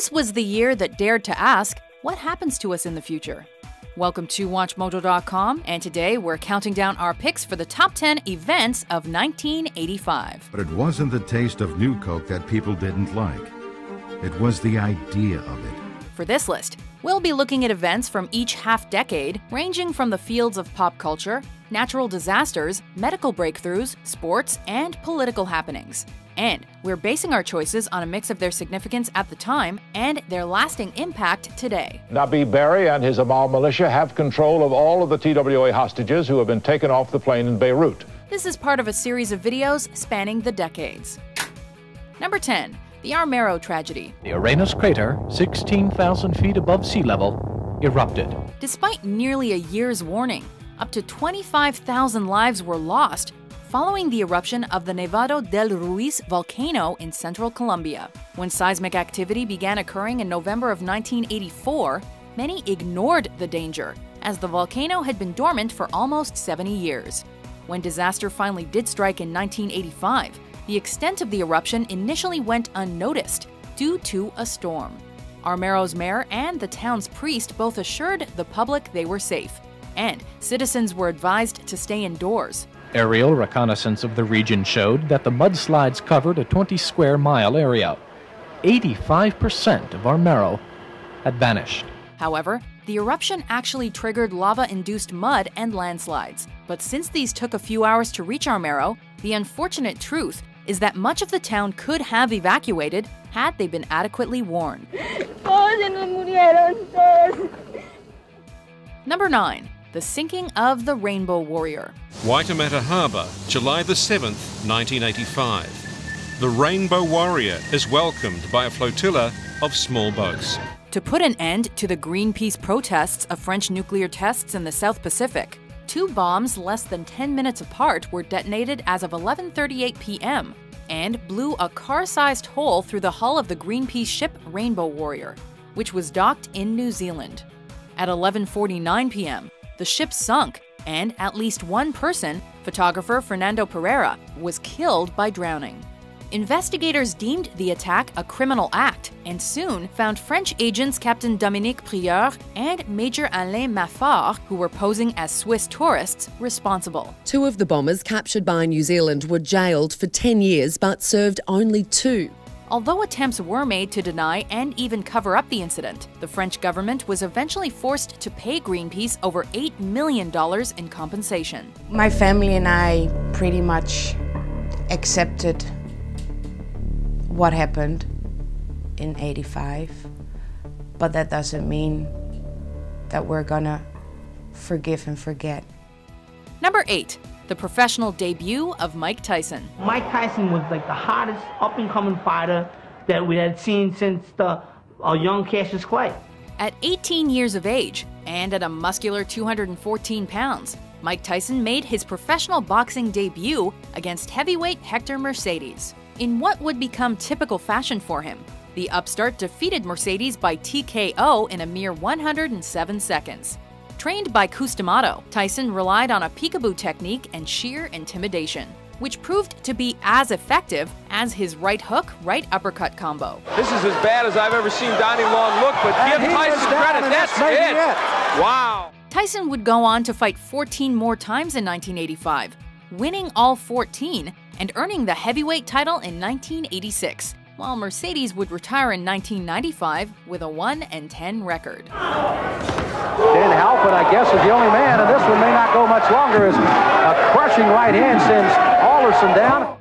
This was the year that dared to ask, what happens to us in the future? Welcome to WatchMojo.com, and today we're counting down our picks for the top 10 events of 1985. But it wasn't the taste of New Coke that people didn't like. It was the idea of it. For this list, we'll be looking at events from each half decade, ranging from the fields of pop culture, natural disasters, medical breakthroughs, sports, and political happenings. And we're basing our choices on a mix of their significance at the time and their lasting impact today. Nabi Berri and his Amal militia have control of all of the TWA hostages who have been taken off the plane in Beirut. This is part of a series of videos spanning the decades. Number 10. The Armero Tragedy. The Arenas crater, 16,000 feet above sea level, erupted. Despite nearly a year's warning, up to 25,000 lives were lost following the eruption of the Nevado del Ruiz volcano in central Colombia. When seismic activity began occurring in November of 1984, many ignored the danger, as the volcano had been dormant for almost 70 years. When disaster finally did strike in 1985, the extent of the eruption initially went unnoticed due to a storm. Armero's mayor and the town's priest both assured the public they were safe, and citizens were advised to stay indoors. Aerial reconnaissance of the region showed that the mudslides covered a 20 square mile area. 85% of Armero had vanished. However, the eruption actually triggered lava induced mud and landslides. But since these took a few hours to reach Armero, the unfortunate truth is that much of the town could have evacuated had they been adequately warned. Number 9 the sinking of the Rainbow Warrior. Waitemata Harbour, July the 7th, 1985. The Rainbow Warrior is welcomed by a flotilla of small boats. To put an end to the Greenpeace protests of French nuclear tests in the South Pacific, two bombs less than 10 minutes apart were detonated as of 11:38 p.m. and blew a car-sized hole through the hull of the Greenpeace ship Rainbow Warrior, which was docked in New Zealand. At 11:49 p.m., the ship sunk, and at least one person, photographer Fernando Pereira, was killed by drowning. Investigators deemed the attack a criminal act and soon found French agents Captain Dominique Prieur and Major Alain Mafart, who were posing as Swiss tourists, responsible. Two of the bombers captured by New Zealand were jailed for 10 years but served only two. Although attempts were made to deny and even cover up the incident, the French government was eventually forced to pay Greenpeace over $8 million in compensation. My family and I pretty much accepted what happened in 85, but that doesn't mean that we're gonna forgive and forget. Number 8 the professional debut of Mike Tyson. Mike Tyson was like the hottest up and coming fighter that we had seen since the uh, young Cassius Clay. At 18 years of age and at a muscular 214 pounds, Mike Tyson made his professional boxing debut against heavyweight Hector Mercedes. In what would become typical fashion for him, the upstart defeated Mercedes by TKO in a mere 107 seconds. Trained by Cus Tyson relied on a peekaboo technique and sheer intimidation, which proved to be as effective as his right hook, right uppercut combo. This is as bad as I've ever seen Donnie Long look, but and give Tyson credit. That's it. it. Wow. Tyson would go on to fight 14 more times in 1985, winning all 14 and earning the heavyweight title in 1986 while Mercedes would retire in 1995 with a 1 and 10 record. Dan Halpin, I guess, is the only man, and this one may not go much longer as a crushing right hand sends Alderson down.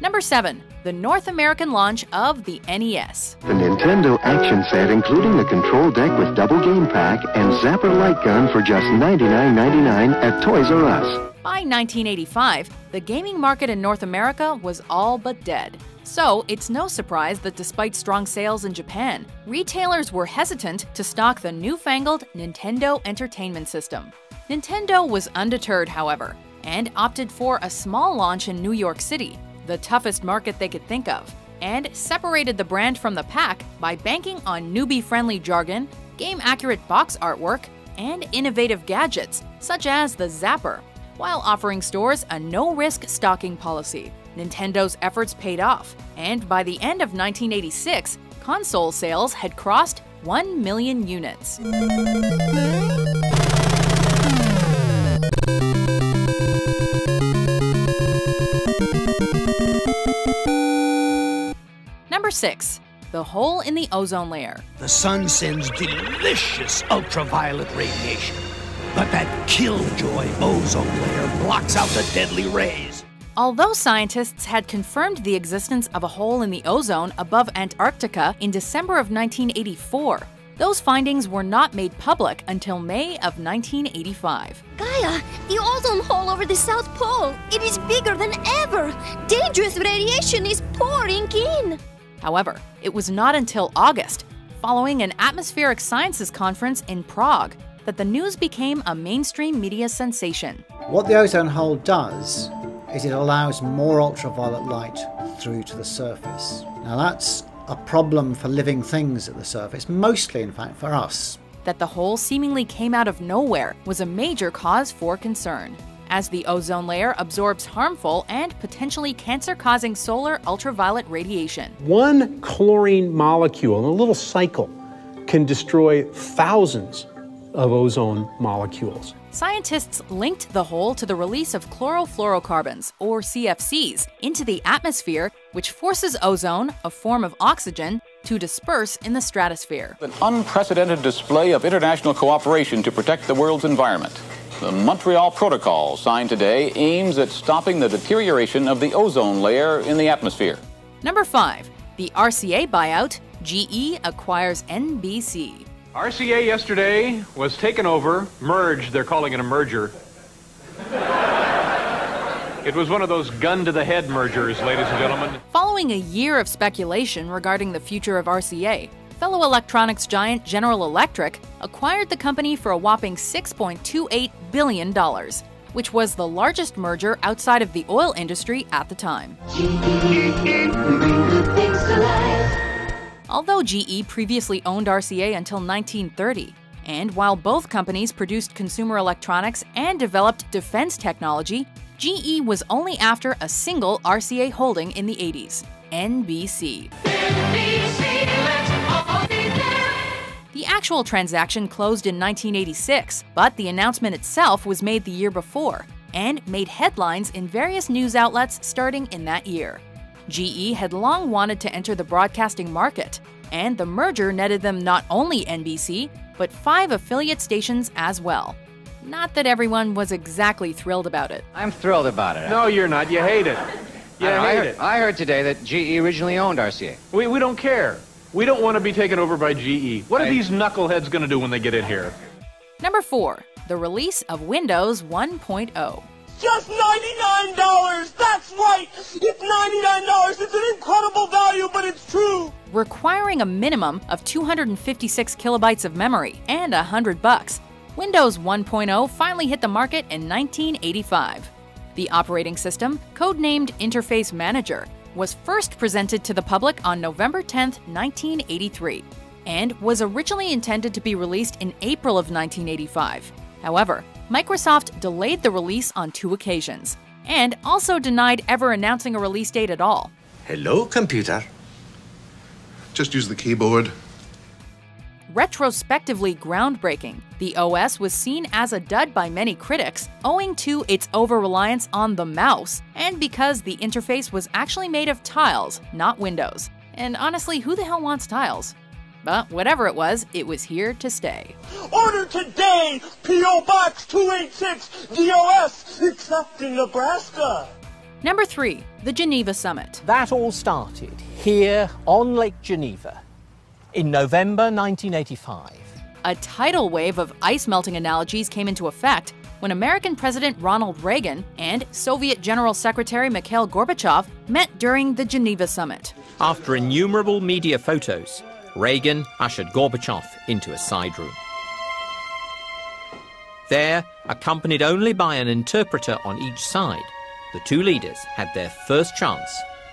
Number 7. The North American launch of the NES. The Nintendo action set, including the control deck with double game pack and Zapper light gun for just $99.99 at Toys R Us. By 1985, the gaming market in North America was all but dead. So, it's no surprise that despite strong sales in Japan, retailers were hesitant to stock the newfangled Nintendo Entertainment System. Nintendo was undeterred, however, and opted for a small launch in New York City, the toughest market they could think of, and separated the brand from the pack by banking on newbie friendly jargon, game accurate box artwork, and innovative gadgets, such as the Zapper while offering stores a no risk stocking policy. Nintendo's efforts paid off, and by the end of 1986, console sales had crossed 1 million units. Number 6. The hole in the ozone layer. The sun sends delicious ultraviolet radiation, but that killjoy ozone layer blocks out the deadly rays. Although scientists had confirmed the existence of a hole in the ozone above Antarctica in December of 1984, those findings were not made public until May of 1985. Gaia, the ozone hole over the South Pole, it is bigger than ever. Dangerous radiation is pouring in. However, it was not until August, following an atmospheric sciences conference in Prague, that the news became a mainstream media sensation. What the ozone hole does is it allows more ultraviolet light through to the surface. Now that's a problem for living things at the surface, mostly in fact for us. That the hole seemingly came out of nowhere was a major cause for concern, as the ozone layer absorbs harmful and potentially cancer causing solar ultraviolet radiation. One chlorine molecule in a little cycle can destroy thousands of ozone molecules. Scientists linked the hole to the release of chlorofluorocarbons, or CFCs, into the atmosphere, which forces ozone, a form of oxygen, to disperse in the stratosphere. An unprecedented display of international cooperation to protect the world's environment. The Montreal Protocol, signed today, aims at stopping the deterioration of the ozone layer in the atmosphere. Number 5. The RCA buyout GE acquires NBC. RCA yesterday was taken over, merged, they're calling it a merger. It was one of those gun to the head mergers, ladies and gentlemen. Following a year of speculation regarding the future of RCA, fellow electronics giant General Electric acquired the company for a whopping $6.28 billion, which was the largest merger outside of the oil industry at the time. Although GE previously owned RCA until 1930, and while both companies produced consumer electronics and developed defense technology, GE was only after a single RCA holding in the 80s NBC. The actual transaction closed in 1986, but the announcement itself was made the year before and made headlines in various news outlets starting in that year. GE had long wanted to enter the broadcasting market, and the merger netted them not only NBC, but five affiliate stations as well. Not that everyone was exactly thrilled about it. I'm thrilled about it. No, you're not. You hate it. You I, hate heard, it. I heard today that GE originally owned RCA. We, we don't care. We don't want to be taken over by GE. What are I- these knuckleheads going to do when they get in here? Number 4. The release of Windows oh. 1.0. Just $99! That's right! It's $99! It's an incredible value, but it's true! Requiring a minimum of 256 kilobytes of memory and 100 bucks, Windows 1.0 finally hit the market in 1985. The operating system, codenamed Interface Manager, was first presented to the public on November 10, 1983, and was originally intended to be released in April of 1985. However, Microsoft delayed the release on two occasions, and also denied ever announcing a release date at all. Hello, computer. Just use the keyboard. Retrospectively groundbreaking, the OS was seen as a dud by many critics owing to its over reliance on the mouse, and because the interface was actually made of tiles, not windows. And honestly, who the hell wants tiles? But whatever it was, it was here to stay. Order today! P.O. Box 286 DOS, except in Nebraska! Number 3. The Geneva Summit. That all started here on Lake Geneva in November 1985. A tidal wave of ice melting analogies came into effect when American President Ronald Reagan and Soviet General Secretary Mikhail Gorbachev met during the Geneva Summit. After innumerable media photos, Reagan ushered Gorbachev into a side room. There, accompanied only by an interpreter on each side, the two leaders had their first chance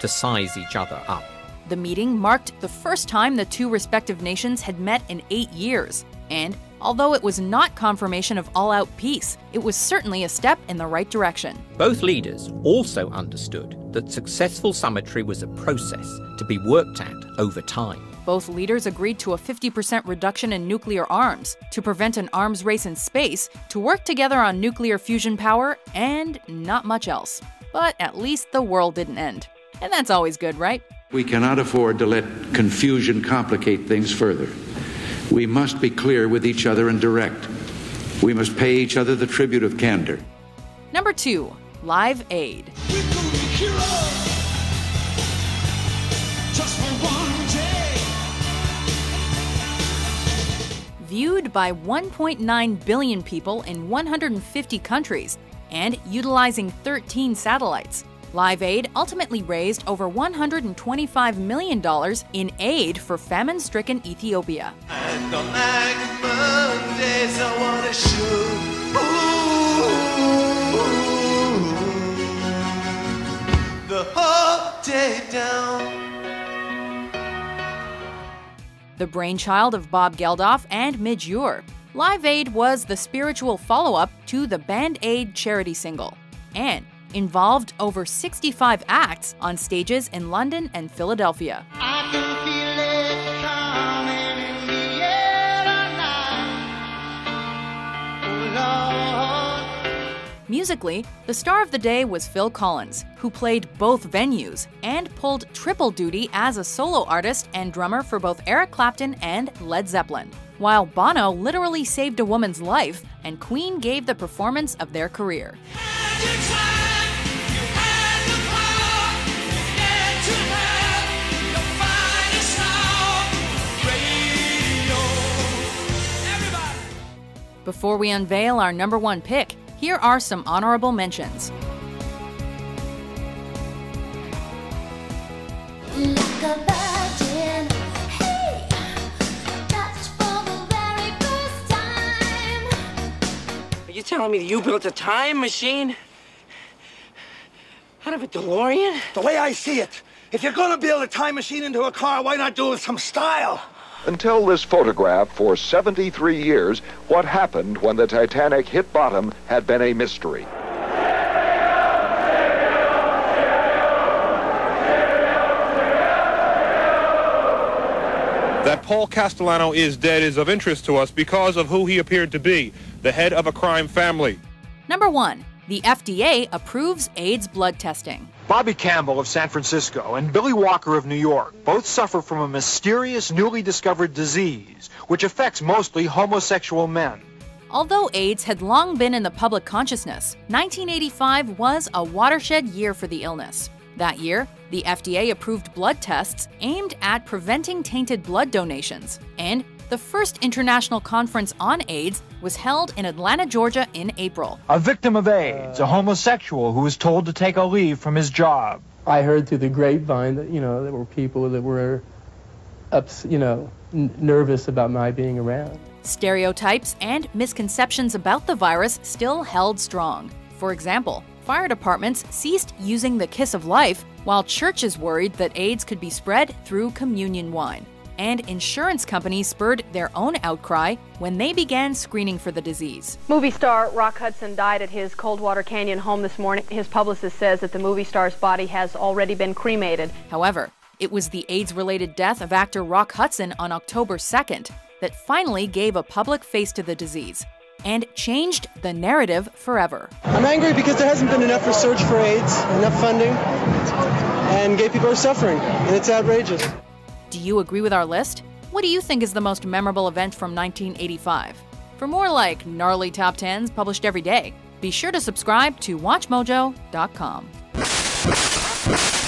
to size each other up. The meeting marked the first time the two respective nations had met in eight years, and although it was not confirmation of all out peace, it was certainly a step in the right direction. Both leaders also understood that successful summitry was a process to be worked at over time. Both leaders agreed to a 50% reduction in nuclear arms, to prevent an arms race in space, to work together on nuclear fusion power, and not much else. But at least the world didn't end. And that's always good, right? We cannot afford to let confusion complicate things further. We must be clear with each other and direct. We must pay each other the tribute of candor. Number two, Live Aid. Viewed by 1.9 billion people in 150 countries and utilizing 13 satellites, Live Aid ultimately raised over $125 million in aid for famine stricken Ethiopia. The brainchild of Bob Geldof and Midge Ure, Live Aid was the spiritual follow up to the Band Aid charity single and involved over 65 acts on stages in London and Philadelphia. Musically, the star of the day was Phil Collins, who played both venues and pulled triple duty as a solo artist and drummer for both Eric Clapton and Led Zeppelin. While Bono literally saved a woman's life, and Queen gave the performance of their career. Before we unveil our number one pick, here are some honorable mentions. Are you telling me that you built a time machine? Out of a DeLorean? The way I see it, if you're gonna build a time machine into a car, why not do it with some style? Until this photograph, for 73 years, what happened when the Titanic hit bottom had been a mystery. That Paul Castellano is dead is of interest to us because of who he appeared to be, the head of a crime family. Number one, the FDA approves AIDS blood testing. Bobby Campbell of San Francisco and Billy Walker of New York both suffer from a mysterious newly discovered disease which affects mostly homosexual men. Although AIDS had long been in the public consciousness, 1985 was a watershed year for the illness. That year, the FDA approved blood tests aimed at preventing tainted blood donations, and the first international conference on AIDS was held in Atlanta, Georgia in April. A victim of AIDS, a homosexual who was told to take a leave from his job. I heard through the grapevine that, you know, there were people that were, ups, you know, n- nervous about my being around. Stereotypes and misconceptions about the virus still held strong. For example, fire departments ceased using the kiss of life, while churches worried that AIDS could be spread through communion wine. And insurance companies spurred their own outcry when they began screening for the disease. Movie star Rock Hudson died at his Coldwater Canyon home this morning. His publicist says that the movie star's body has already been cremated. However, it was the AIDS related death of actor Rock Hudson on October 2nd that finally gave a public face to the disease and changed the narrative forever. I'm angry because there hasn't been enough research for AIDS, enough funding, and gay people are suffering, and it's outrageous. Do you agree with our list? What do you think is the most memorable event from 1985? For more like gnarly top 10s published every day, be sure to subscribe to WatchMojo.com.